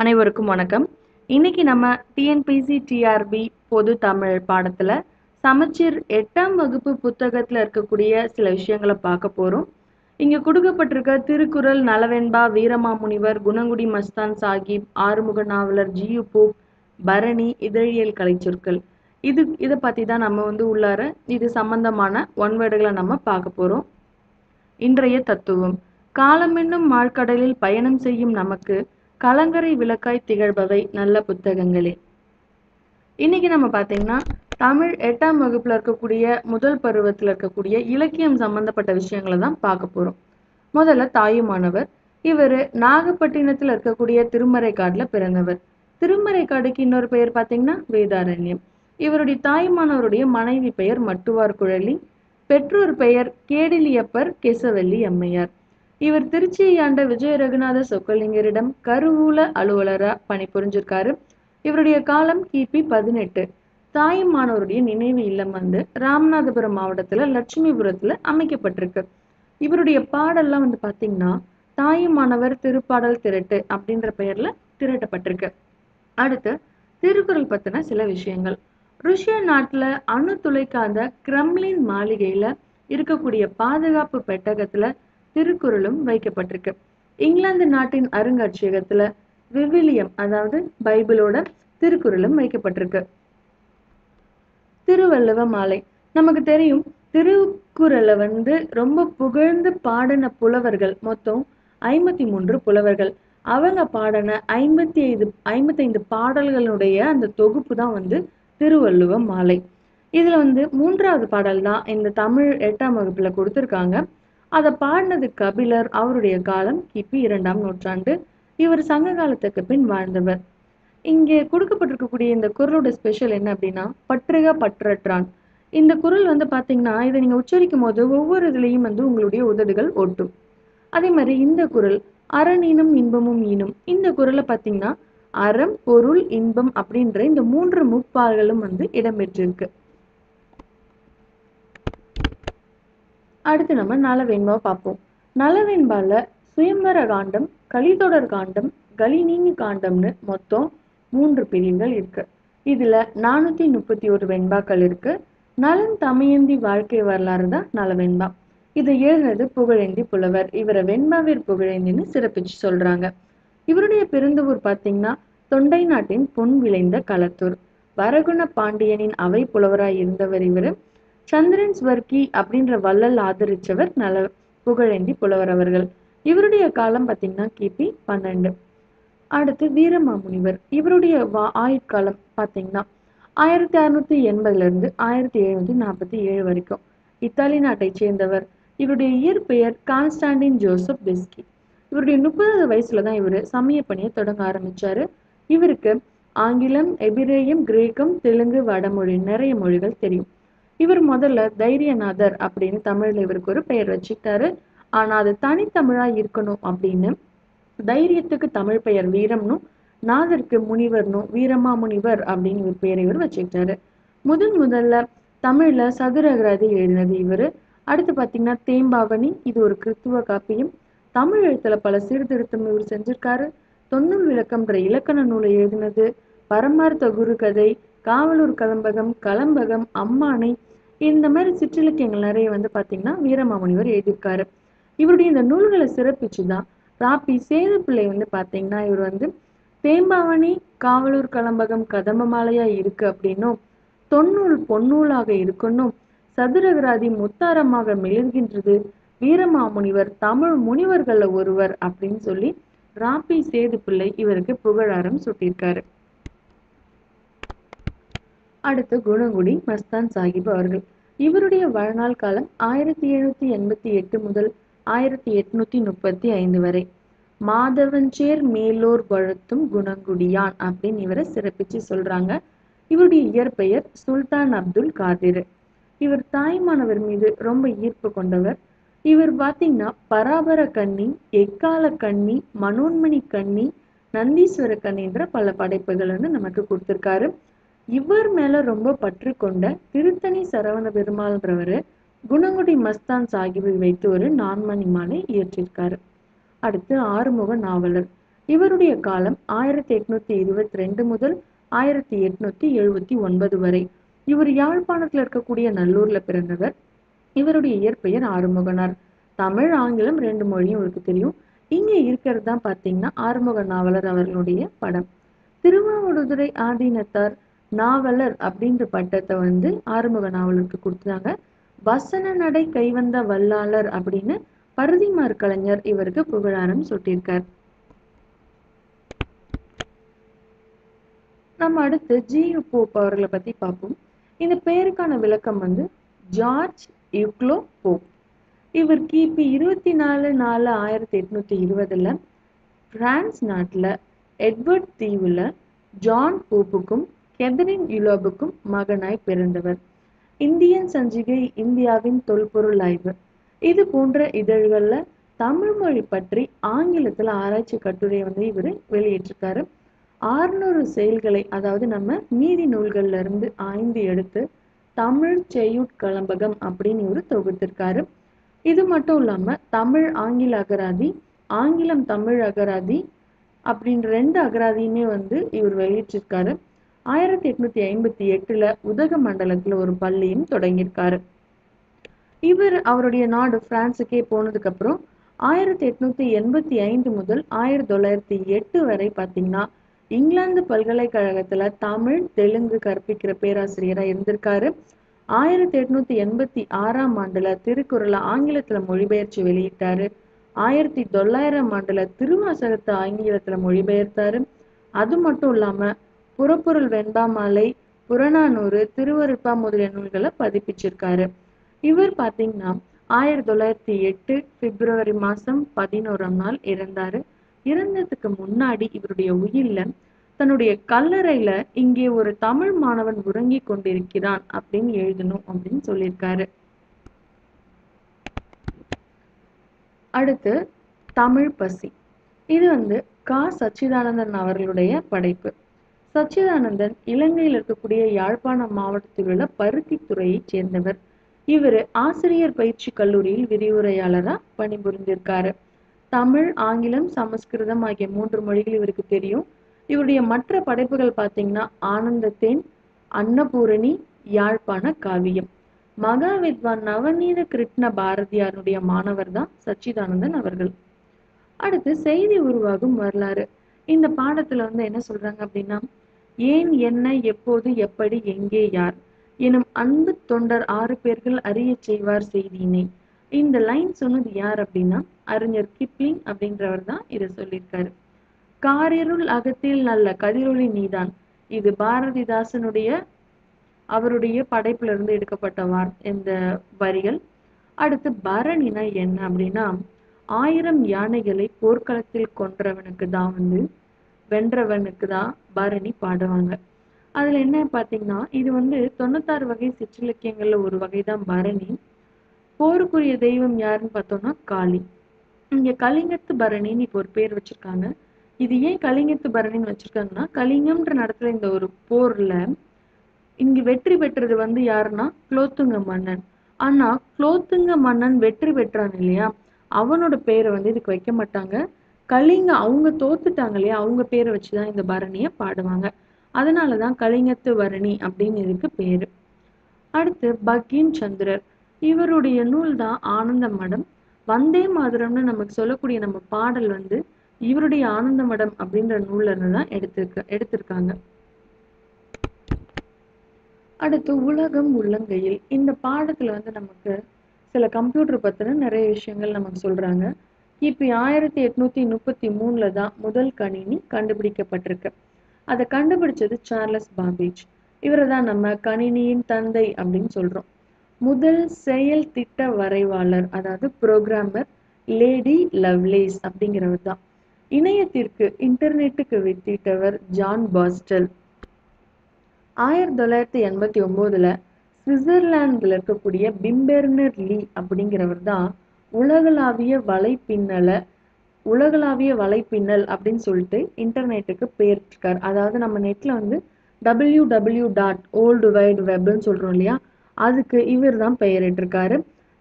அனைவருக்கும் வணக்கம். இன்னைக்கு நம்ம டிஎன்பிசி டிஆர்பி பொது தமிழ் பாடத்துல சமச்சீர் எட்டாம் வகுப்பு புத்தகத்துல இருக்கக்கூடிய சில விஷயங்களை பார்க்க போறோம். இங்க கொடுக்கப்பட்டிருக்க Thirukkural Nalavenba Veeramamunivar Gunangudi Mastan Sahib Arumuga Navalar G U Pope Bharani இதழியல் கலைச்சொற்கள். இது இதை பத்தி தான் நம்ம வந்து உள்ளார இது சம்பந்தமான ஒன்வேர்டுகளை நம்ம பார்க்க போறோம். இன்றைய தத்துவம். காலமென்னும் மாழ்கடலில் பயணம் செய்யும் நமக்கு கலங்கரை விளக்காய் திகழ்பவை நல்ல புத்தகங்களே. இன்னைக்கு நம்ம பார்த்தீங்கன்னா தமிழ் எட்டாம் வகுப்புல இருக்கக்கூடிய முதல் பருவத்தில் இருக்கக்கூடிய இலக்கியம் சம்பந்தப்பட்ட விஷயங்களை தான் பார்க்க போறோம். முதல்ல தாயுமானவர். இவர் நாகப்பட்டினத்தில் இருக்கக்கூடிய திருமறைக்காடில் பிறந்தவர். திருமறைக்காடுக்கு இன்னொரு பெயர் பார்த்தீங்கன்னா வேதாரண்யம். இவருடைய தாயுமானவருடைய மனைவி பெயர் மட்டுவார் குழலி பெற்றோர் பெயர் கேடிலியப்பர் கெசவல்லி அம்மையார். இவர் திருச்சியை ஆண்ட விஜய ரகுநாத சொக்கலிங்கரிடம் கருவூல அலுவலராக பணிபுரிஞ்சிருக்காரு. இவருடைய காலம் கிபி பதினெட்டு. தாயுமானவருடைய நினைவு இல்லம் வந்து ராமநாதபுரம் மாவட்டத்துல லட்சுமிபுரத்துல அமைக்கப்பட்டிருக்கு. இவருடைய பாடல்லாம் வந்து பாத்தீங்கன்னா தாயுமானவர் திருப்பாடல் திரட்டு அப்படின்ற பெயர்ல திரட்டப்பட்டிருக்கு. அடுத்து திருக்குறள் பத்தின சில விஷயங்கள். ருஷ்ய நாட்டுல அணு துளைக்காத கிரம்லின் மாளிகையில இருக்கக்கூடிய பாதுகாப்பு பெட்டகத்துல திருக்குறளும் வைக்கப்பட்டிருக்கு. இங்கிலாந்து நாட்டின் அருங்காட்சியகத்துல விவிலியம் அதாவது பைபிளோட திருக்குறளும் வைக்கப்பட்டிருக்கு. திருவள்ளுவ மாலை. நமக்கு தெரியும் திருக்குறளை வந்து ரொம்ப புகழ்ந்து பாடின புலவர்கள் மொத்தம் ஐம்பத்தி மூன்று புலவர்கள். அவங்க பாடின ஐம்பத்தி ஐந்து ஐம்பத்தைந்து பாடல்களுடைய அந்த தொகுப்பு தான் வந்து திருவள்ளுவ மாலை. இதுல வந்து மூன்றாவது பாடல் தான் இந்த தமிழ் எட்டாம் வகுப்புல கொடுத்திருக்காங்க. அதை பாடினது கபிலர். அவருடைய காலம் கிபி இரண்டாம் நூற்றாண்டு. இவர் சங்க காலத்துக்கு பின் வாழ்ந்தவர். இங்கே கொடுக்கப்பட்டிருக்கக்கூடிய இந்த குரலோட ஸ்பெஷல் என்ன அப்படின்னா பற்றுக பற்றற்றான். இந்த குரல் வந்து பார்த்தீங்கன்னா இதை நீங்கள் உச்சரிக்கும் போது ஒவ்வொரு இதுலேயும் வந்து உங்களுடைய உதடுகள் ஒட்டும். அதே மாதிரி இந்த குரல் அறனீனும் இன்பமும் ஈனும். இந்த குரலை பார்த்தீங்கன்னா அறம் பொருள் இன்பம் அப்படின்ற இந்த மூன்று முப்பால்களும் வந்து இடம்பெற்றிருக்கு. அடுத்து நம்ம நலவெண்பா பார்ப்போம். நலவெண்பால சுயம்பர காண்டம் கலிதொடர் காண்டம் கலிநீங்கி காண்டம்னு மொத்தம் மூன்று பிரிவுகள் இருக்கு. இதுல நானூத்தி முப்பத்தி ஒரு வெண்பாக்கள் இருக்கு. நலன் தமயந்தி வாழ்க்கை வரலாறு தான் நலவெண்பா. இதை எழுதினது புகழேந்தி புலவர். இவரை வெண்பாவிற் புகழேந்தின்னு சிறப்பிச்சு சொல்றாங்க. இவருடைய பிறந்த ஊர் பார்த்தீங்கன்னா தொண்டை நாட்டின் பொன் விளைந்த களத்தூர். வரகுண பாண்டியனின் அவை புலவராய் இருந்தவர் இவர். சந்திரன் ஸ்வர்கி அப்படின்ற வள்ளல் ஆதரிச்சவர் நல புகழேந்தி புலவர் அவர்கள். இவருடைய காலம் பார்த்தீங்கன்னா கிபி பன்னெண்டு. அடுத்து வீரமாமுனிவர். இவருடைய வா ஆயுட்காலம் பார்த்தீங்கன்னா ஆயிரத்தி அறுநூத்தி எண்பதுலேருந்து ஆயிரத்தி எழுநூத்தி நாற்பத்தி ஏழு வரைக்கும். இத்தாலி நாட்டை சேர்ந்தவர். இவருடைய இயற்பெயர் கான்ஸ்டாண்டின் ஜோசப் பெஸ்கி. இவருடைய முப்பதாவது வயசுல தான் இவர் சமய பணியை தொடங்க ஆரம்பிச்சாரு. இவருக்கு ஆங்கிலம் எபிரேயம் கிரேக்கம் தெலுங்கு வடமொழி நிறைய மொழிகள் தெரியும். இவர் முதல்ல தைரியநாதர் அப்படின்னு தமிழ்ல இவருக்கு ஒரு பெயர் வச்சுக்கிட்டாரு. ஆனா அது தனித்தமிழா இருக்கணும் அப்படின்னு தைரியத்துக்கு தமிழ் பெயர் வீரம்னும் நாதருக்கு முனிவர்னும் வீரமா முனிவர் அப்படின்னு இவர் பெயரை இவர் வச்சுக்கிட்டாரு. முதன் முதல்ல தமிழ்ல சதுரகராதி எழுதினது இவர். அடுத்து பாத்தீங்கன்னா தேம்பாவணி இது ஒரு கிறித்துவ காப்பியம். தமிழ் எழுத்துல பல சீர்திருத்தம் இவர் செஞ்சிருக்காரு. தொன்னூல் விளக்கம்ன்ற இலக்கண நூலை எழுதினது. பரமார்த்த குரு கதை காவலூர் கலம்பகம் கலம்பகம் அம்மானை இந்த மாதிரி சிற்றிலக்கியங்கள் நிறைய வந்து பாத்தீங்கன்னா வீரமாமுனிவர் எழுதியிருக்காரு. இவருடைய இந்த நூல்களை சிறப்பிச்சு தான் ராப்பி சேதுப்பிள்ளை வந்து பாத்தீங்கன்னா இவர் வந்து தேம்பாவணி காவலூர் கலம்பகம் கதம்ப மாலையா இருக்கு அப்படின்னும் தொன்னூல் பொன்னூலாக இருக்கணும் சதுரகிராதி முத்தாரமாக மெழுகின்றது வீரமாமுனிவர் தமிழ் முனிவர்கள்ல ஒருவர் அப்படின்னு சொல்லி ராப்பி சேது பிள்ளை இவருக்கு புகழாரம் சுட்டியிருக்காரு. அடுத்து குணங்குடி மஸ்தான் சாஹிப் அவர்கள். இவருடைய வாழ்நாள் காலம் ஆயிரத்தி எழுநூத்தி எண்பத்தி எட்டு முதல் ஆயிரத்தி எட்நூத்தி முப்பத்தி ஐந்து வரை. மாதவஞ்சேர் மேலோர் வழுத்தும் குணங்குடியான் அப்படின்னு இவரை சிறப்பிச்சு சொல்றாங்க. இவருடைய இயற்பெயர் சுல்தான் அப்துல் காதிர். இவர் தாய்மானவர் மீது ரொம்ப ஈர்ப்பு கொண்டவர். இவர் பார்த்தீங்கன்னா பராபர கண்ணி எக்கால கண்ணி மனோன்மணி கண்ணி நந்தீஸ்வர கண்ணின்ற பல படைப்புகள் வந்து நமக்கு கொடுத்திருக்காரு. இவர் மேல ரொம்ப பற்று கொண்ட திருத்தணி சரவண பெருமாள்ன்றவர் குணங்குடி மஸ்தான் சாஹிபை வைத்து ஒரு நான்மணி மாலை இயற்றிருக்காரு. அடுத்து ஆறுமுக நாவலர். இவருடைய காலம் ஆயிரத்தி எட்நூத்தி இருபத்தி ரெண்டு முதல் ஆயிரத்தி எட்நூத்தி எழுபத்தி ஒன்பது வரை. இவர் யாழ்ப்பாணத்தில் இருக்கக்கூடிய நல்லூர்ல பிறந்தவர். இவருடைய இயற்பெயர் ஆறுமுகனார். தமிழ் ஆங்கிலம் ரெண்டு மொழியும் இவருக்கு தெரியும். இங்க இருக்கிறது தான் பார்த்தீங்கன்னா ஆறுமுக நாவலர் அவர்களுடைய படம். திருவாவடுதுறை ஆதீனத்தார் நாவலர் அப்படின்ற பட்டத்தை வந்து ஆறுமுக நாவலருக்கு கொடுத்தாங்க வசன நடை கைவந்த வல்லாளர் அப்படின்னு பருதிமார் கலைஞர் இவருக்கு புகழாரம் சூட்டியிருக்கார். நம்ம அடுத்து ஜி போப் அவர்களை பத்தி பார்ப்போம். இந்த பெயருக்கான விளக்கம் வந்து ஜார்ஜ் யுக்லோ போப் இவர் கிபி இருபத்தி நாலு நாலு ஆயிரத்தி எட்நூத்தி இருபதுல பிரான்ஸ் நாட்டில் எட்வர்ட் தீவுல ஜான் போப்புக்கும் கெதரின் யுலோபுக்கும் மகனாய் பிறந்தவர். இந்தியன் சஞ்சிகை இந்தியாவின் தொல்பொருள் ஆய்வு. இது போன்ற இதழ்கள்ல தமிழ் மொழி பற்றி ஆங்கிலத்துல ஆராய்ச்சி கட்டுரையை வந்து இவர் வெளியிட்டிருக்காரு. ஆறுநூறு செயல்களை அதாவது நம்ம நீதி நூல்கள்ல இருந்து ஆய்ந்து எடுத்து தமிழ் செய்யுட்கலம்பகம் அப்படின்னு இவர் தொகுத்திருக்காரு. இது மட்டும் இல்லாம தமிழ் ஆங்கில அகராதி ஆங்கிலம் தமிழ் அகராதி அப்படின்ற ரெண்டு அகராதியுமே வந்து இவர் வெளியிட்டிருக்காரு. ஆயிரத்தி எட்நூத்தி ஐம்பத்தி எட்டுல உதக மண்டலத்துல ஒரு பள்ளியும் தொடங்கியிருக்காரு. இவர் அவருடைய நாடு பிரான்சுக்கே போனதுக்கு அப்புறம் ஆயிரத்தி எட்நூத்தி எண்பத்தி ஐந்து முதல் ஆயிரத்தி தொள்ளாயிரத்தி எட்டு வரை பார்த்தீங்கன்னா இங்கிலாந்து பல்கலைக்கழகத்துல தமிழ் தெலுங்கு கற்பிக்கிற பேராசிரியரா இருந்திருக்காரு. ஆயிரத்தி எட்நூத்தி எண்பத்தி ஆறாம் ஆண்டுல திருக்குறளை ஆங்கிலத்துல மொழிபெயர்ச்சி வெளியிட்டாரு. ஆயிரத்தி தொள்ளாயிரம் ஆண்டுல திருவாசகத்தை ஆங்கிலத்துல மொழிபெயர்த்தாரு. அது மட்டும் இல்லாம புறப்பொருள் வெண்பாமாலை புறநானூறு திருவருட்பா முதலிய நூல்களை பதிப்பிச்சிருக்காரு. இவர் பாத்தீங்கன்னா ஆயிரத்தி தொள்ளாயிரத்தி எட்டு பிப்ரவரி மாதம் பதினோராம் நாள் இறந்தாரு. இறந்ததுக்கு முன்னாடி இவருடைய உயிர்ல தன்னுடைய கல்லறையில இங்கே ஒரு தமிழ் மாணவன் உறங்கி கொண்டிருக்கிறான் அப்படின்னு எழுதணும் அப்படின்னு சொல்லியிருக்காரு. அடுத்து தமிழ் பசி. இது வந்து கா. சச்சிதானந்தன் அவர்களுடைய படைப்பு. சச்சிதானந்தன் இலங்கையில் இருக்கக்கூடிய யாழ்ப்பாணம் மாவட்டத்தில் உள்ள பருத்தித்துறையை சேர்ந்தவர். இவர் ஆசிரியர் பயிற்சி கல்லூரியில் விரிவுரையாளராக பணிபுரிந்திருக்காரு. தமிழ் ஆங்கிலம் சமஸ்கிருதம் ஆகிய மூன்று மொழிகள் இவருக்கு தெரியும். இவருடைய மற்ற படைப்புகள் பார்த்தீங்கன்னா ஆனந்தத்தேன் அன்னபூரணி யாழ்ப்பாண காவியம். மகா வித்வான் நவநீத கிருஷ்ண பாரதியாருடைய மாணவர் தான் சச்சிதானந்தன் அவர்கள். அடுத்து செய்தி உருவாகும் வரலாறு. இந்த பாடத்துல வந்து என்ன சொல்றாங்க அப்படின்னா ஏன் என்ன எப்போது எப்படி எங்கே யார்? எனும் அன்பு தொண்டர் ஆறு பேர்கள் அறிய செய்வார் செய்தினை இந்த லைன் சொன்னது யார் அப்படின்னா அறிஞர் கிப்ளிங் அப்படின்றவர் தான் இதை சொல்லியிருக்காரு. காரிருள் அகத்தில் நல்ல கதிரொளி நீதான். இது பாரதிதாசனுடைய அவருடைய படைப்புல இருந்து எடுக்கப்பட்ட வார் இந்த வரிகள். அடுத்து பரணினா என்ன அப்படின்னா ஆயிரம் யானைகளை போர்க்களத்தில் கொன்றவனுக்கு தான் வந்து வென்றவனுக்கு தான் பரணி பாடுவாங்க. அதுல என்ன பாத்தீங்கன்னா இது வந்து தொண்ணூத்தாறு வகை சிற்றிலக்கியங்கள்ல ஒரு வகை தான் பரணி. போருக்குரிய தெய்வம் யாருன்னு பார்த்தோம்னா காளி. இங்க கலிங்கத்து பரணின்னு இப்போ ஒரு பேர் வச்சிருக்காங்க. இது ஏன் கலிங்கத்து பரணின்னு வச்சிருக்காங்கன்னா கலிங்கம்ன்ற நடத்துல இந்த ஒரு போர்ல இங்கு வெற்றி பெற்றது வந்து யாருன்னா குலோத்துங்க மன்னன். ஆனா குலோத்துங்க மன்னன் வெற்றி பெற்றான் இல்லையா? அவனோட பேரை வந்து இதுக்கு வைக்க மாட்டாங்க. கலிங்க அவங்க தோத்துட்டாங்க இல்லையா? அவங்க பேரை வச்சுதான் இந்த பரணியை பாடுவாங்க. அதனாலதான் கலிங்கத்து பரணி அப்படின்னு இதுக்கு பேரு. அடுத்து பக்கிம் சந்திரர். இவருடைய நூல் தான் ஆனந்த மடம். வந்தே மாதிரம்னு நமக்கு சொல்லக்கூடிய நம்ம பாடல் வந்து இவருடைய ஆனந்த மடம் அப்படின்ற நூல்ல இருந்து தான் எடுத்திருக்க எடுத்திருக்காங்க. அடுத்து உலகம் உள்ளங்கையில். இந்த பாடத்துல வந்து நமக்கு சில கம்ப்யூட்டர் பத்தின நிறைய விஷயங்கள் நமக்கு சொல்றாங்க. கிபி ஆயிரத்தி எட்நூத்தி முப்பத்தி மூணுல தான் முதல் கணினி கண்டுபிடிக்கப்பட்டிருக்கு. அதை கண்டுபிடிச்சது சார்லஸ் பாம்பேஜ் இவரை தான் நம்ம கணினியின் தந்தை அப்படின்னு சொல்றோம். முதல் செயல் திட்ட வரைவாளர் அதாவது புரோகிராமர் லேடி லவ்லேஸ் அப்படிங்கிறவர் தான். இணையத்திற்கு இன்டர்நெட்டுக்கு வித்திட்டவர் ஜான் பாஸ்டல். ஆயிரத்தி தொள்ளாயிரத்தி எண்பத்தி ஒன்பதுல சுவிட்சர்லாந்துல இருக்கக்கூடிய பிம்பெர்னர் லீ அப்படிங்கிறவர் தான் உலகளாவிய வலைப்பின்னலை உலகளாவிய வலைப்பின்னல் அப்படின்னு சொல்லிட்டு இன்டர்நெட்டுக்கு பெயர்த்திருக்கார் அதாவது நம்ம நெட்ல வந்து W W dot world wide வெப்னு சொல்றோம் இல்லையா? அதுக்கு இவர் தான் பெயரிட்டிருக்காரு.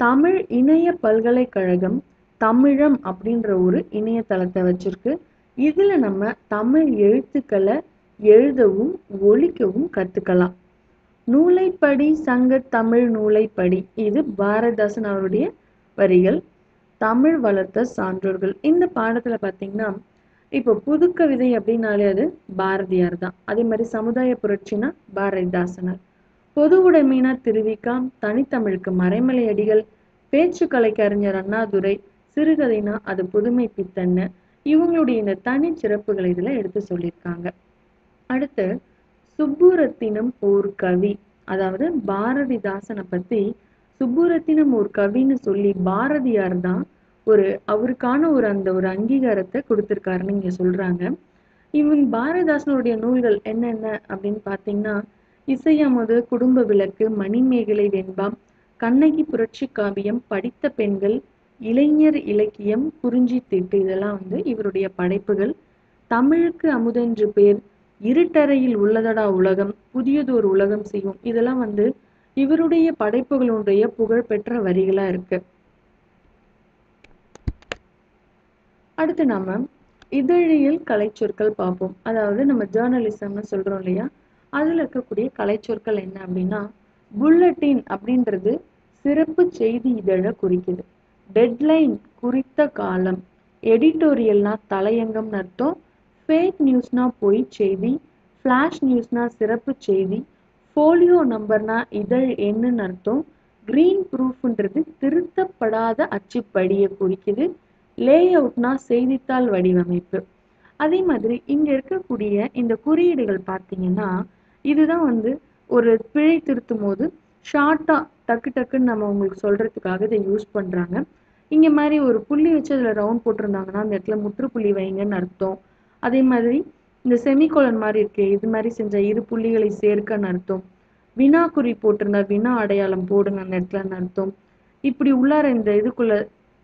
தமிழ் இணைய பல்கலைக்கழகம் தமிழம் அப்படின்ற ஒரு இணையதளத்தை வச்சிருக்கு. இதுல நம்ம தமிழ் எழுத்துக்களை எழுதவும் ஒழிக்கவும் கத்துக்கலாம். நூலைப்படி சங்க தமிழ் நூலைப்படி இது பாரதிதாசன் அவருடைய வரிகள் தமிழ் வளர்த்த சான்றோர்கள். இந்த பாடத்துல பாத்தீங்கன்னா இப்போ புதுக்கவிதை அப்படின்னாலே அது பாரதியார் தான். அதே மாதிரி சமுதாய புரட்சினா பாரதிதாசனார். பொது உடைமைனா திருவிக்கா தனித்தமிழுக்கு மறைமலை அடிகள் பேச்சு கலைக்கு அறிஞர் அண்ணாதுரை சிறுகதைனா அது புதுமை பித்தன்னு இவங்களுடைய இந்த தனி சிறப்புகளை இதுல எடுத்து சொல்லியிருக்காங்க. அடுத்து சுப்புரத்தினம் ஓர் கவி அதாவது பாரதிதாசனை பத்தி சுப்புரத்தினம் ஒரு கவின்னு சொல்லி பாரதியார் தான் ஒரு அவருக்கான ஒரு அந்த ஒரு அங்கீகாரத்தை கொடுத்துருக்காருன்னு இங்க சொல்றாங்க. இவங்க பாரதிதாசனுடைய நூல்கள் என்னென்ன அப்படின்னு பார்த்தீங்கன்னா இசையமுது குடும்ப விளக்கு மணிமேகலை வெண்பம் கண்ணகி புரட்சி காவியம் படித்த பெண்கள் இளைஞர் இலக்கியம் குறிஞ்சி திட்டு இதெல்லாம் வந்து இவருடைய படைப்புகள். தமிழுக்கு அமுதென்று பேர் இருட்டறையில் உள்ளதடா உலகம் புதியதொரு உலகம் செய்யும். இதெல்லாம் வந்து இவருடைய படைப்புகளுடைய புகழ்பெற்ற வரிகளாக இருக்கு. அடுத்து நம்ம இதழியல் கலைச்சொற்கள் பார்ப்போம். அதாவது நம்ம ஜேர்னலிசம்னு சொல்கிறோம் இல்லையா? அதில் இருக்கக்கூடிய கலைச்சொற்கள் என்ன அப்படின்னா புல்லட்டின் அப்படின்றது சிறப்பு செய்தி இதழை குறிக்குது. டெட்லைன் குறித்த காலம். எடிட்டோரியல்னா தலையங்கம்னு அர்த்தம். ஃபேக் நியூஸ்னா பொய் செய்தி. ஃப்ளாஷ் நியூஸ்னா சிறப்பு செய்தி. ஃபோலியோ நம்பர்னா இதழ் என்னன்னு அர்த்தம். கிரீன் ப்ரூஃப்ன்றது திருத்தப்படாத அச்சுப்படியை குறிக்குது. லே அவுட்னா செய்தித்தாள் வடிவமைப்பு. அதே மாதிரி இங்கே இருக்கக்கூடிய இந்த குறியீடுகள் பார்த்தீங்கன்னா இதுதான் வந்து ஒரு பிழை திருத்தும் போது ஷார்ட்டாக டக்கு டக்குன்னு நம்ம உங்களுக்கு சொல்றதுக்காக இதை யூஸ் பண்ணுறாங்க இங்கே மாதிரி ஒரு புள்ளி வச்சு அதில் ரவுண்ட் போட்டிருந்தாங்கன்னா அந்த இடத்துல முற்றுப்புள்ளி வைங்கன்னு அர்த்தம். அதே மாதிரி இந்த செமிகோலன் மாதிரி இருக்கே இது மாதிரி செஞ்ச இரு புள்ளிகளை சேர்க்கன்னு அர்த்தம். வினா குறி போட்டிருந்தா வினா அடையாளம் போடுங்க அந்த இடத்துலன்னு அர்த்தம். இப்படி உள்ளார இந்த இதுக்குள்ள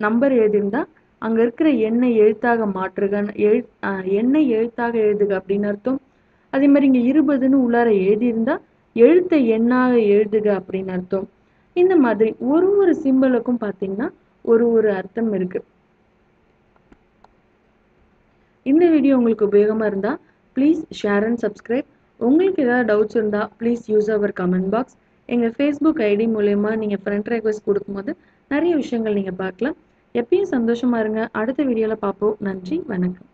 நம்பர் எழுதியிருந்தா அங்க இருக்கிற எண்ணை எழுத்தாக மாற்றுகன்னு எழு ஆஹ் எண்ணை எழுத்தாக எழுதுக அப்படின்னு அர்த்தம். அதே மாதிரி இங்க இருபதுன்னு உள்ளார எழுதியிருந்தா எழுத்தை எண்ணாக எழுதுக அப்படின்னு அர்த்தம். இந்த மாதிரி ஒரு ஒரு சிம்பிளுக்கும் பார்த்தீங்கன்னா ஒரு ஒரு அர்த்தம் இருக்கு. இந்த வீடியோ உங்களுக்கு உபயோகமா இருந்தா ப்ளீஸ் ஷேர் அண்ட் சப்ஸ்கிரைப் உங்களுக்கு ஏதாவது டவுட்ஸ் இருந்தா please use our comment box எங்க ஃபேஸ்புக் ஐடி மூலயமா நீங்க ஃப்ரெண்ட் ரெக்வஸ்ட் கொடுக்கும்போது நிறைய விஷயங்கள் நீங்க பார்க்கலாம். எப்பயும் சந்தோஷமா இருங்க. அடுத்த வீடியோவில் பார்ப்போம். நன்றி வணக்கம்.